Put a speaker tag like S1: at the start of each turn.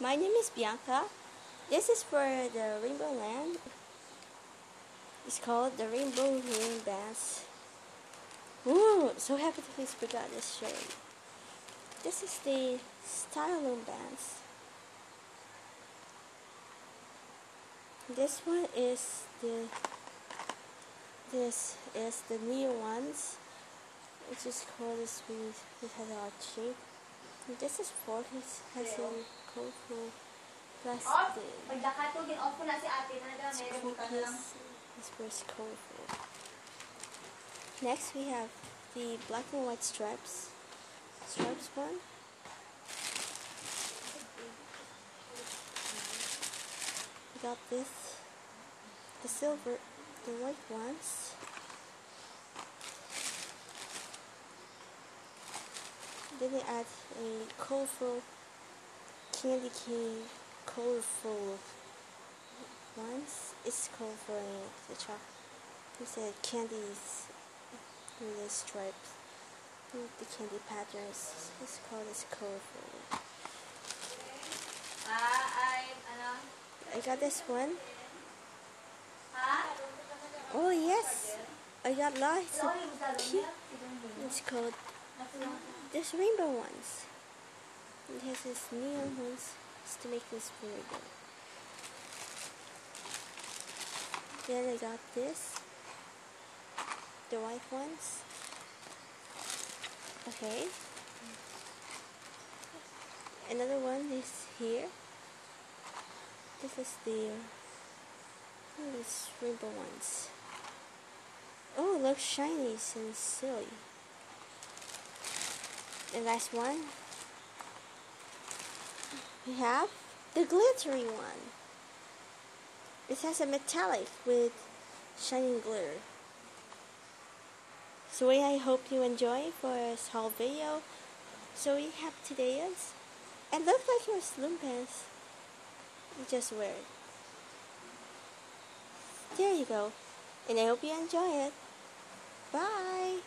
S1: My name is Bianca. This is for the Rainbow Land. It's called the Rainbow Ring Bands. Ooh, so happy to please forgot this show. This is the styling bands. This one is the this is the new ones. It's just called this it has a shape. This is for his has a colorful plastic.
S2: Oh, Pagdakatugin, off ko na si ate na.
S1: It's
S2: Meron ka na lang.
S1: This was colorful. Next we have the black and white stripes. Stripes one. We got this, the silver, the white ones. Then they add a colorful candy cane, colorful ones. It's colorful the chocolate. It's said candies with the stripes. The candy patterns. It's called this colorful.
S2: Ah?
S1: I got this one. Oh yes, I got lots of cute. It's called this rainbow ones. It has this neon ones just to make this good. Then I got this, the white ones. Okay. Another one is here. This is the oh, these rainbow ones. Oh, looks shiny and silly. And last one, we have the glittery one. It has a metallic with shining glitter. So I hope you enjoy for this whole video. So we have today's. It looks like your slim pants. You just wear it. There you go. And I hope you enjoy it. Bye.